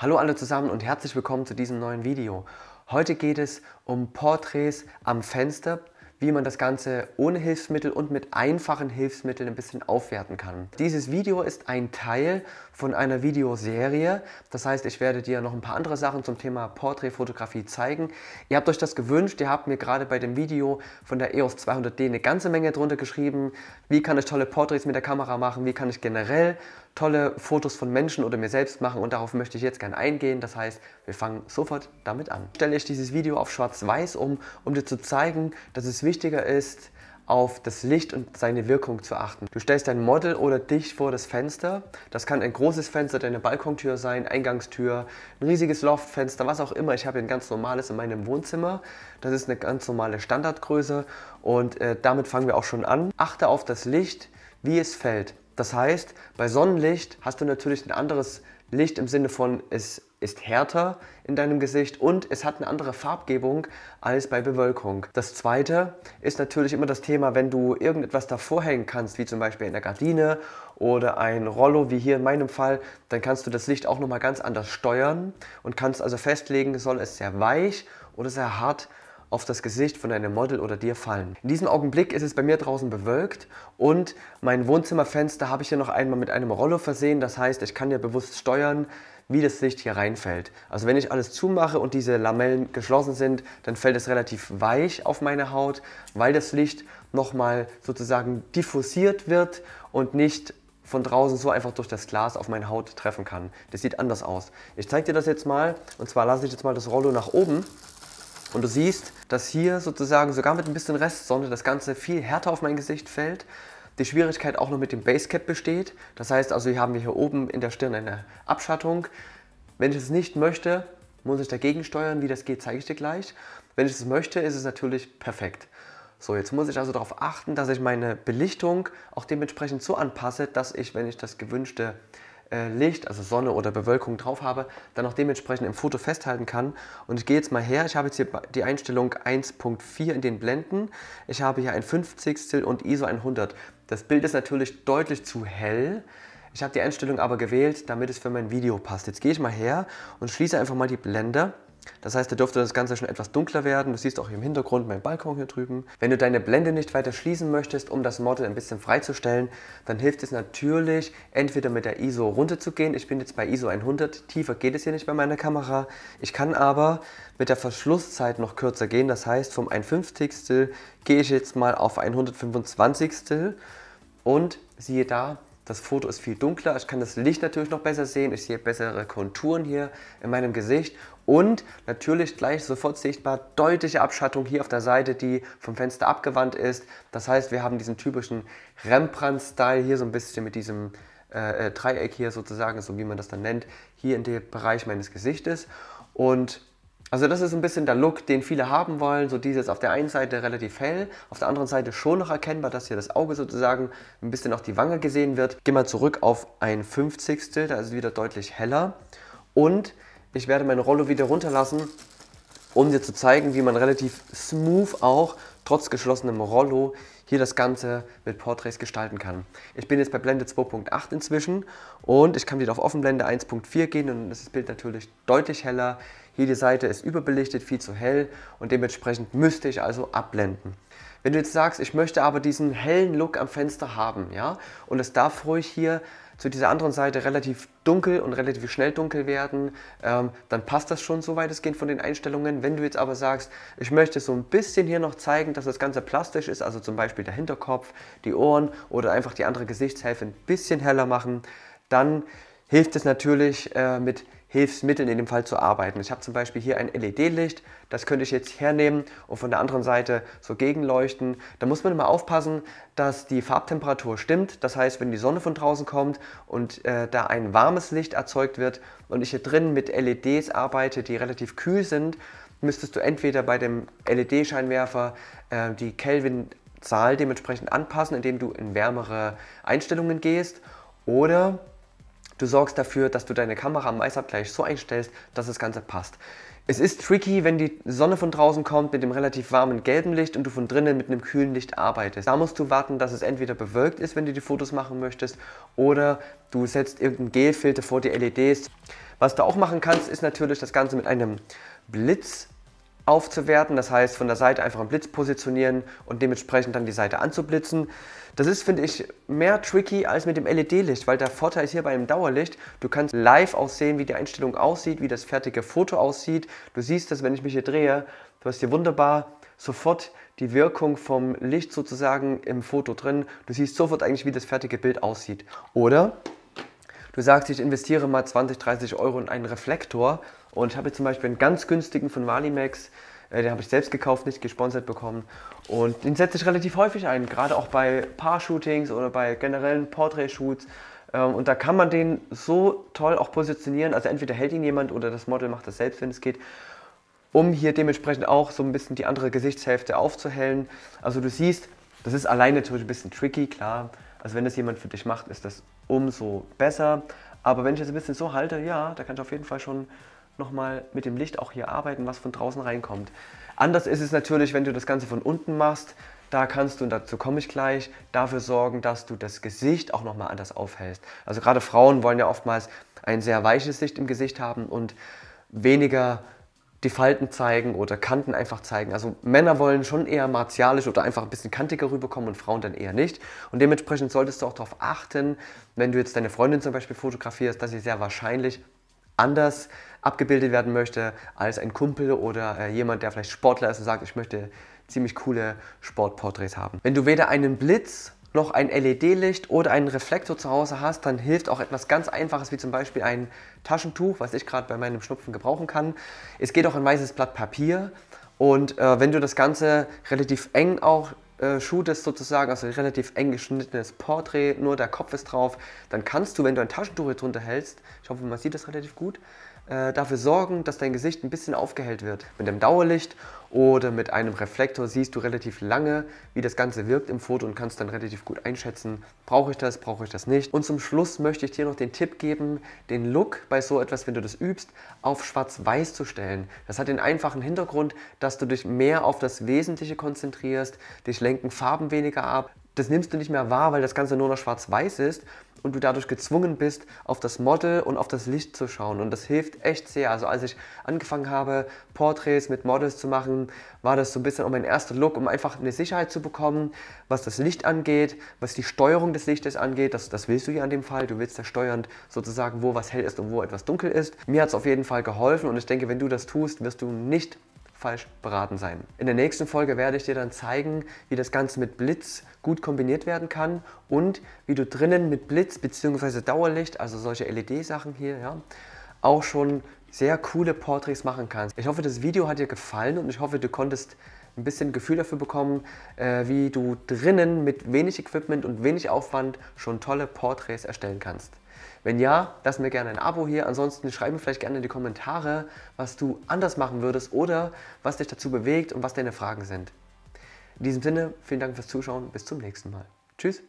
Hallo alle zusammen und herzlich willkommen zu diesem neuen Video. Heute geht es um Porträts am Fenster, wie man das Ganze ohne Hilfsmittel und mit einfachen Hilfsmitteln ein bisschen aufwerten kann. Dieses Video ist ein Teil von einer Videoserie. Das heißt, ich werde dir noch ein paar andere Sachen zum Thema Porträtfotografie zeigen. Ihr habt euch das gewünscht, ihr habt mir gerade bei dem Video von der EOS 200D eine ganze Menge drunter geschrieben. Wie kann ich tolle Porträts mit der Kamera machen? Wie kann ich generell tolle Fotos von Menschen oder mir selbst machen und darauf möchte ich jetzt gerne eingehen. Das heißt, wir fangen sofort damit an. Stelle ich dieses Video auf schwarz-weiß um, um dir zu zeigen, dass es wichtiger ist, auf das Licht und seine Wirkung zu achten. Du stellst dein Model oder dich vor das Fenster. Das kann ein großes Fenster, deine Balkontür sein, Eingangstür, ein riesiges Loftfenster, was auch immer. Ich habe ein ganz normales in meinem Wohnzimmer. Das ist eine ganz normale Standardgröße und äh, damit fangen wir auch schon an. Achte auf das Licht, wie es fällt. Das heißt, bei Sonnenlicht hast du natürlich ein anderes Licht im Sinne von, es ist härter in deinem Gesicht und es hat eine andere Farbgebung als bei Bewölkung. Das zweite ist natürlich immer das Thema, wenn du irgendetwas davor hängen kannst, wie zum Beispiel in der Gardine oder ein Rollo, wie hier in meinem Fall, dann kannst du das Licht auch nochmal ganz anders steuern und kannst also festlegen, soll es sehr weich oder sehr hart auf das Gesicht von einem Model oder dir fallen. In diesem Augenblick ist es bei mir draußen bewölkt und mein Wohnzimmerfenster habe ich hier noch einmal mit einem Rollo versehen. Das heißt, ich kann ja bewusst steuern, wie das Licht hier reinfällt. Also wenn ich alles zumache und diese Lamellen geschlossen sind, dann fällt es relativ weich auf meine Haut, weil das Licht nochmal sozusagen diffusiert wird und nicht von draußen so einfach durch das Glas auf meine Haut treffen kann. Das sieht anders aus. Ich zeige dir das jetzt mal und zwar lasse ich jetzt mal das Rollo nach oben und du siehst, dass hier sozusagen sogar mit ein bisschen Restsonne das Ganze viel härter auf mein Gesicht fällt. Die Schwierigkeit auch noch mit dem Basecap besteht. Das heißt also, hier haben wir hier oben in der Stirn eine Abschattung. Wenn ich es nicht möchte, muss ich dagegen steuern. Wie das geht, zeige ich dir gleich. Wenn ich es möchte, ist es natürlich perfekt. So, jetzt muss ich also darauf achten, dass ich meine Belichtung auch dementsprechend so anpasse, dass ich, wenn ich das gewünschte Licht, also Sonne oder Bewölkung drauf habe, dann auch dementsprechend im Foto festhalten kann. Und ich gehe jetzt mal her, ich habe jetzt hier die Einstellung 1.4 in den Blenden. Ich habe hier ein 50 und ISO 100. Das Bild ist natürlich deutlich zu hell. Ich habe die Einstellung aber gewählt, damit es für mein Video passt. Jetzt gehe ich mal her und schließe einfach mal die Blende. Das heißt, da dürfte das Ganze schon etwas dunkler werden. Du siehst auch im Hintergrund meinen Balkon hier drüben. Wenn du deine Blende nicht weiter schließen möchtest, um das Model ein bisschen freizustellen, dann hilft es natürlich, entweder mit der ISO runterzugehen. Ich bin jetzt bei ISO 100, tiefer geht es hier nicht bei meiner Kamera. Ich kann aber mit der Verschlusszeit noch kürzer gehen. Das heißt, vom 1 50 gehe ich jetzt mal auf 125 und siehe da, das Foto ist viel dunkler, ich kann das Licht natürlich noch besser sehen, ich sehe bessere Konturen hier in meinem Gesicht und natürlich gleich sofort sichtbar deutliche Abschattung hier auf der Seite, die vom Fenster abgewandt ist. Das heißt, wir haben diesen typischen Rembrandt-Style hier so ein bisschen mit diesem äh, äh, Dreieck hier sozusagen, so wie man das dann nennt, hier in dem Bereich meines Gesichtes. Und also das ist ein bisschen der Look, den viele haben wollen. So dieses auf der einen Seite relativ hell, auf der anderen Seite schon noch erkennbar, dass hier das Auge sozusagen ein bisschen auf die Wange gesehen wird. Geh mal zurück auf ein Fünfzigstel, da ist es wieder deutlich heller. Und ich werde meine Rollo wieder runterlassen, um dir zu zeigen, wie man relativ smooth auch, trotz geschlossenem Rollo, hier das Ganze mit Porträts gestalten kann. Ich bin jetzt bei Blende 2.8 inzwischen und ich kann wieder auf Offenblende 1.4 gehen und das Bild natürlich deutlich heller. Hier die Seite ist überbelichtet, viel zu hell und dementsprechend müsste ich also abblenden. Wenn du jetzt sagst, ich möchte aber diesen hellen Look am Fenster haben, ja, und es darf ruhig hier zu dieser anderen Seite relativ dunkel und relativ schnell dunkel werden, ähm, dann passt das schon so weitestgehend von den Einstellungen. Wenn du jetzt aber sagst, ich möchte so ein bisschen hier noch zeigen, dass das Ganze plastisch ist, also zum Beispiel der Hinterkopf, die Ohren oder einfach die andere Gesichtshälfte ein bisschen heller machen, dann hilft es natürlich äh, mit Hilfsmitteln in dem Fall zu arbeiten. Ich habe zum Beispiel hier ein LED-Licht, das könnte ich jetzt hernehmen und von der anderen Seite so gegenleuchten. Da muss man immer aufpassen, dass die Farbtemperatur stimmt. Das heißt, wenn die Sonne von draußen kommt und äh, da ein warmes Licht erzeugt wird und ich hier drin mit LEDs arbeite, die relativ kühl sind, müsstest du entweder bei dem LED-Scheinwerfer äh, die Kelvin-Zahl dementsprechend anpassen, indem du in wärmere Einstellungen gehst oder Du sorgst dafür, dass du deine Kamera am Weißabgleich so einstellst, dass das Ganze passt. Es ist tricky, wenn die Sonne von draußen kommt mit dem relativ warmen gelben Licht und du von drinnen mit einem kühlen Licht arbeitest. Da musst du warten, dass es entweder bewölkt ist, wenn du die Fotos machen möchtest, oder du setzt irgendeinen Gelfilter vor die LEDs. Was du auch machen kannst, ist natürlich das Ganze mit einem Blitz aufzuwerten. Das heißt, von der Seite einfach einen Blitz positionieren und dementsprechend dann die Seite anzublitzen. Das ist, finde ich, mehr tricky als mit dem LED-Licht, weil der Vorteil ist hier bei einem Dauerlicht, du kannst live aussehen, wie die Einstellung aussieht, wie das fertige Foto aussieht. Du siehst das, wenn ich mich hier drehe, du hast hier wunderbar sofort die Wirkung vom Licht sozusagen im Foto drin. Du siehst sofort eigentlich, wie das fertige Bild aussieht. Oder du sagst, ich investiere mal 20, 30 Euro in einen Reflektor und ich habe zum Beispiel einen ganz günstigen von Valimax, äh, den habe ich selbst gekauft, nicht gesponsert bekommen. Und den setze ich relativ häufig ein, gerade auch bei Paar-Shootings oder bei generellen Portrait-Shoots. Ähm, und da kann man den so toll auch positionieren. Also entweder hält ihn jemand oder das Model macht das selbst, wenn es geht um hier dementsprechend auch so ein bisschen die andere Gesichtshälfte aufzuhellen. Also du siehst, das ist alleine natürlich ein bisschen tricky, klar. Also wenn das jemand für dich macht, ist das umso besser. Aber wenn ich das ein bisschen so halte, ja, da kann ich auf jeden Fall schon nochmal mit dem Licht auch hier arbeiten, was von draußen reinkommt. Anders ist es natürlich, wenn du das Ganze von unten machst. Da kannst du, und dazu komme ich gleich, dafür sorgen, dass du das Gesicht auch nochmal anders aufhältst. Also gerade Frauen wollen ja oftmals ein sehr weiches Licht im Gesicht haben und weniger die Falten zeigen oder Kanten einfach zeigen. Also Männer wollen schon eher martialisch oder einfach ein bisschen kantiger rüberkommen und Frauen dann eher nicht. Und dementsprechend solltest du auch darauf achten, wenn du jetzt deine Freundin zum Beispiel fotografierst, dass sie sehr wahrscheinlich anders abgebildet werden möchte als ein Kumpel oder äh, jemand, der vielleicht Sportler ist und sagt, ich möchte ziemlich coole Sportporträts haben. Wenn du weder einen Blitz noch ein LED-Licht oder einen Reflektor zu Hause hast, dann hilft auch etwas ganz Einfaches, wie zum Beispiel ein Taschentuch, was ich gerade bei meinem Schnupfen gebrauchen kann. Es geht auch ein weißes Blatt Papier und äh, wenn du das Ganze relativ eng auch äh, shootest sozusagen, also relativ eng geschnittenes Porträt, nur der Kopf ist drauf, dann kannst du, wenn du ein Taschentuch hier drunter hältst, ich hoffe, man sieht das relativ gut, äh, dafür sorgen, dass dein Gesicht ein bisschen aufgehellt wird. Mit dem Dauerlicht oder mit einem Reflektor siehst du relativ lange, wie das Ganze wirkt im Foto und kannst dann relativ gut einschätzen, brauche ich das, brauche ich das nicht. Und zum Schluss möchte ich dir noch den Tipp geben, den Look bei so etwas, wenn du das übst, auf schwarz-weiß zu stellen. Das hat den einfachen Hintergrund, dass du dich mehr auf das Wesentliche konzentrierst, dich lenken Farben weniger ab, das nimmst du nicht mehr wahr, weil das Ganze nur noch schwarz-weiß ist und du dadurch gezwungen bist, auf das Model und auf das Licht zu schauen. Und das hilft echt sehr. Also als ich angefangen habe, Porträts mit Models zu machen, war das so ein bisschen auch mein erster Look, um einfach eine Sicherheit zu bekommen, was das Licht angeht, was die Steuerung des Lichtes angeht. Das, das willst du ja an dem Fall. Du willst ja steuern, sozusagen, wo was hell ist und wo etwas dunkel ist. Mir hat es auf jeden Fall geholfen und ich denke, wenn du das tust, wirst du nicht falsch beraten sein. In der nächsten Folge werde ich dir dann zeigen, wie das Ganze mit Blitz gut kombiniert werden kann und wie du drinnen mit Blitz bzw. Dauerlicht, also solche LED-Sachen hier, ja, auch schon sehr coole Porträts machen kannst. Ich hoffe, das Video hat dir gefallen und ich hoffe, du konntest ein bisschen Gefühl dafür bekommen, äh, wie du drinnen mit wenig Equipment und wenig Aufwand schon tolle Porträts erstellen kannst. Wenn ja, lass mir gerne ein Abo hier. Ansonsten schreib mir vielleicht gerne in die Kommentare, was du anders machen würdest oder was dich dazu bewegt und was deine Fragen sind. In diesem Sinne, vielen Dank fürs Zuschauen. Bis zum nächsten Mal. Tschüss.